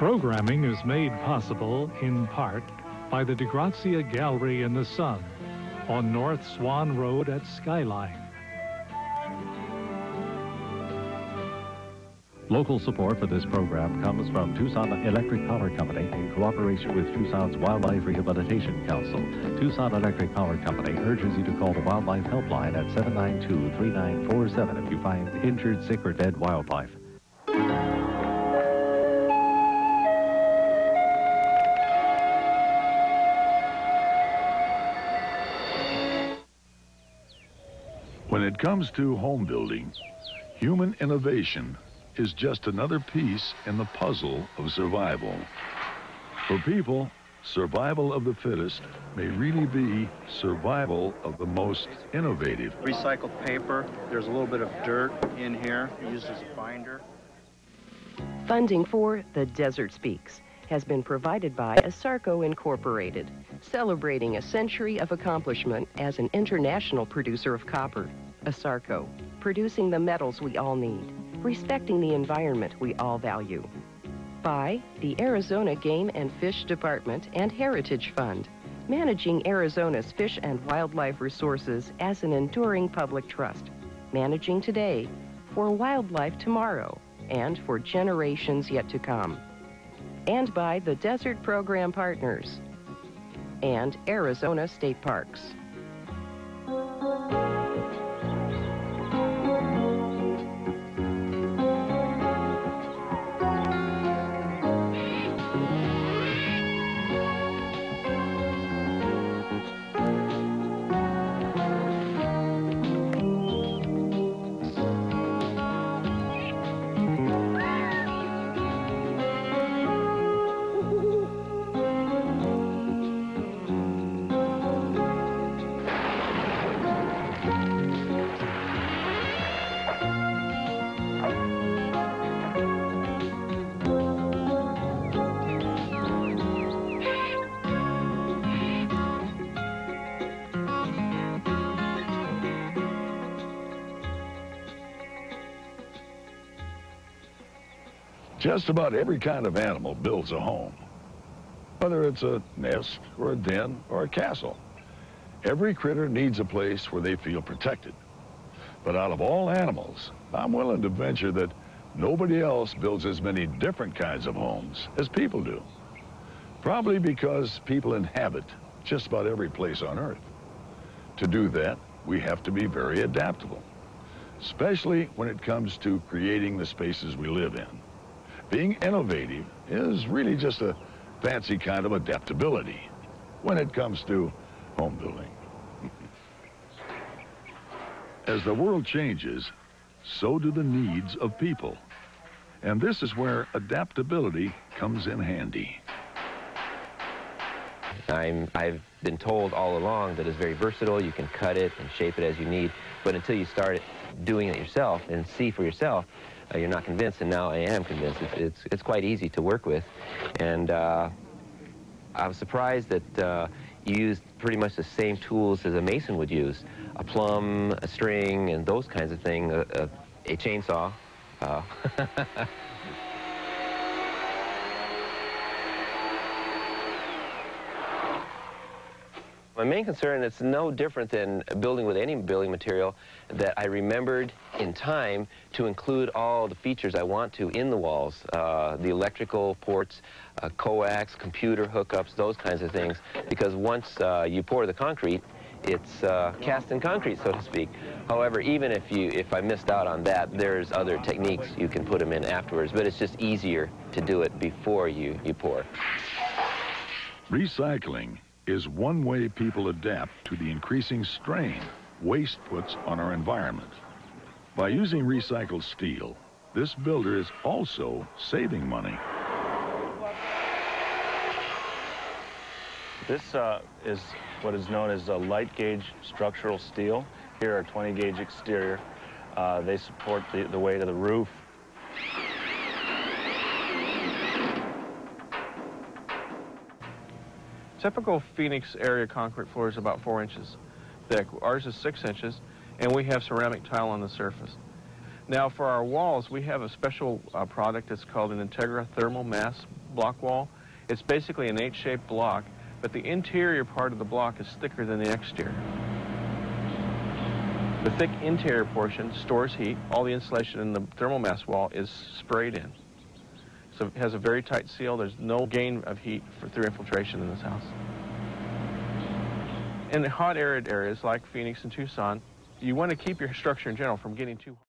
Programming is made possible, in part, by the DeGrazia Gallery in the Sun on North Swan Road at Skyline. Local support for this program comes from Tucson Electric Power Company in cooperation with Tucson's Wildlife Rehabilitation Council. Tucson Electric Power Company urges you to call the Wildlife Helpline at 792-3947 if you find injured, sick, or dead wildlife. When it comes to home building, human innovation is just another piece in the puzzle of survival. For people, survival of the fittest may really be survival of the most innovative. Recycled paper, there's a little bit of dirt in here, used as a binder. Funding for The Desert Speaks has been provided by ASARCO Incorporated, celebrating a century of accomplishment as an international producer of copper. ASARCO, producing the metals we all need, respecting the environment we all value. By the Arizona Game and Fish Department and Heritage Fund, managing Arizona's fish and wildlife resources as an enduring public trust, managing today for wildlife tomorrow and for generations yet to come and by the Desert Program Partners and Arizona State Parks. Just about every kind of animal builds a home, whether it's a nest or a den or a castle. Every critter needs a place where they feel protected. But out of all animals, I'm willing to venture that nobody else builds as many different kinds of homes as people do. Probably because people inhabit just about every place on Earth. To do that, we have to be very adaptable, especially when it comes to creating the spaces we live in. Being innovative is really just a fancy kind of adaptability when it comes to home building. As the world changes, so do the needs of people. And this is where adaptability comes in handy. I'm, I've been told all along that it's very versatile. You can cut it and shape it as you need. But until you start doing it yourself and see for yourself, uh, you're not convinced, and now I am convinced. It's, it's, it's quite easy to work with. And uh, I was surprised that uh, you used pretty much the same tools as a mason would use. A plumb, a string, and those kinds of things, a, a, a chainsaw. My main concern is no different than building with any building material that I remembered in time to include all the features I want to in the walls, uh, the electrical ports, uh, coax, computer hookups, those kinds of things, because once uh, you pour the concrete, it's uh, cast in concrete, so to speak. However, even if you if I missed out on that, there's other techniques you can put them in afterwards, but it's just easier to do it before you, you pour. Recycling is one way people adapt to the increasing strain waste puts on our environment. By using recycled steel, this builder is also saving money. This uh, is what is known as a light gauge structural steel. Here are 20 gauge exterior. Uh, they support the, the weight of the roof Typical Phoenix area concrete floor is about four inches thick. Ours is six inches, and we have ceramic tile on the surface. Now for our walls, we have a special uh, product that's called an Integra Thermal Mass block wall. It's basically an H-shaped block, but the interior part of the block is thicker than the exterior. The thick interior portion stores heat. All the insulation in the thermal mass wall is sprayed in. It has a very tight seal. There's no gain of heat for, through infiltration in this house. In the hot, arid areas like Phoenix and Tucson, you want to keep your structure in general from getting too